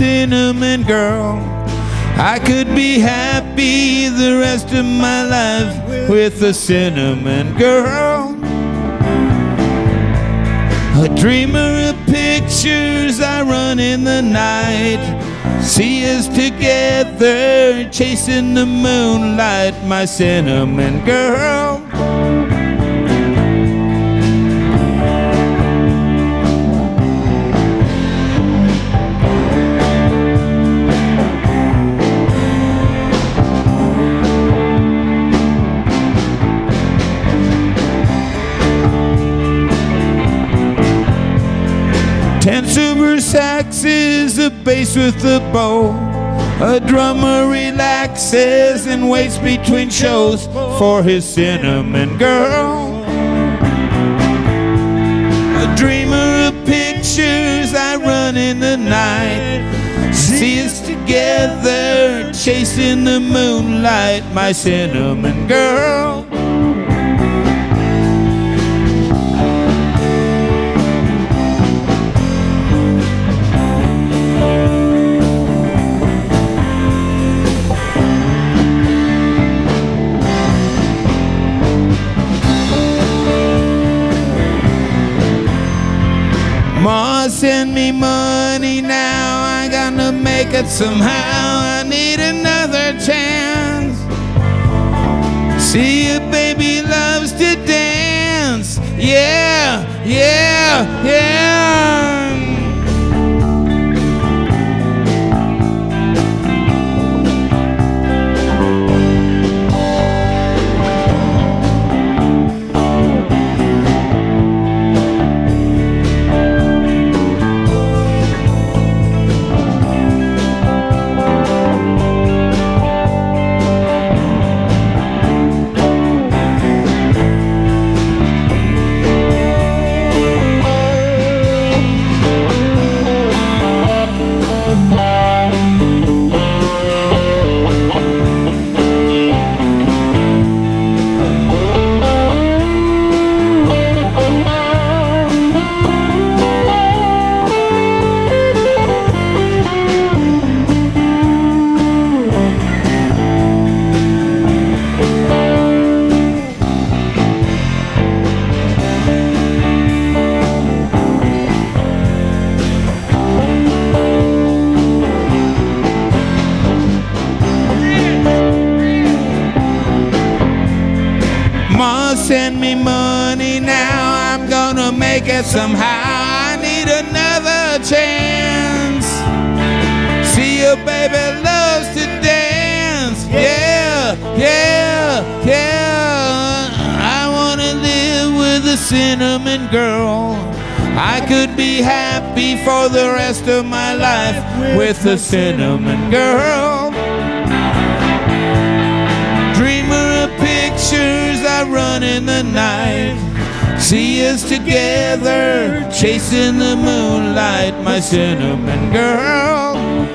cinnamon girl. I could be happy the rest of my life with a cinnamon girl. A dreamer of pictures, I run in the night. See us together, chasing the moonlight, my cinnamon girl. Ten super saxes, a bass with a bow. A drummer relaxes and waits between shows for his cinnamon girl. A dreamer of pictures, I run in the night. See us together, chasing the moonlight, my cinnamon girl. Send me money now. I gotta make it somehow. I need another chance. See a baby loves to dance. Yeah, yeah, yeah. Send me money now. I'm gonna make it somehow. I need another chance. See your baby loves to dance. Yeah, yeah, yeah. I wanna live with a cinnamon girl. I could be happy for the rest of my life with a cinnamon girl. Dreamer of pictures, I run in the night. See us together, chasing the moonlight, my cinnamon girl.